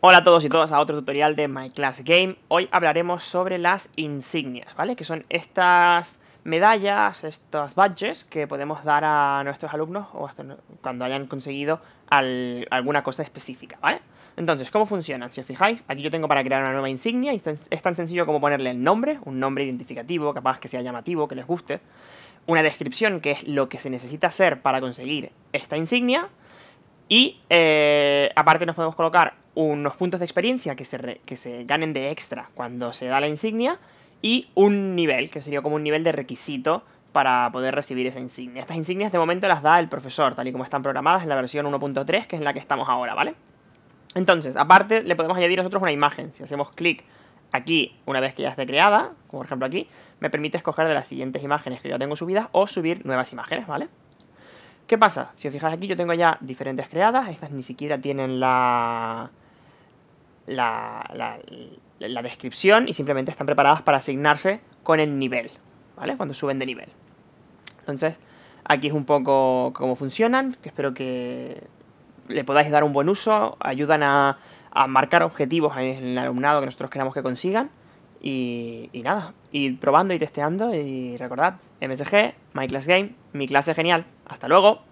Hola a todos y todas a otro tutorial de My Class Game. Hoy hablaremos sobre las insignias, ¿vale? Que son estas medallas, estos badges que podemos dar a nuestros alumnos o hasta cuando hayan conseguido alguna cosa específica, ¿vale? Entonces, ¿cómo funcionan? Si os fijáis, aquí yo tengo para crear una nueva insignia y es tan sencillo como ponerle el nombre, un nombre identificativo, capaz que sea llamativo, que les guste, una descripción, que es lo que se necesita hacer para conseguir esta insignia, y eh, aparte nos podemos colocar unos puntos de experiencia que se, que se ganen de extra cuando se da la insignia y un nivel, que sería como un nivel de requisito para poder recibir esa insignia. Estas insignias de momento las da el profesor, tal y como están programadas en la versión 1.3, que es en la que estamos ahora, ¿vale? Entonces, aparte le podemos añadir nosotros una imagen. Si hacemos clic aquí, una vez que ya esté creada, como por ejemplo aquí, me permite escoger de las siguientes imágenes que yo tengo subidas o subir nuevas imágenes, ¿vale? ¿Qué pasa? Si os fijáis aquí yo tengo ya diferentes creadas, estas ni siquiera tienen la, la, la, descripción y simplemente están preparadas para asignarse con el nivel, ¿vale? Cuando suben de nivel. Entonces, aquí es un poco cómo funcionan, que espero que le podáis dar un buen uso, ayudan a, a marcar objetivos en el alumnado que nosotros queramos que consigan. Y, nada, ir probando y testeando y recordad, MSG, My Class Game, mi clase genial. Hasta luego.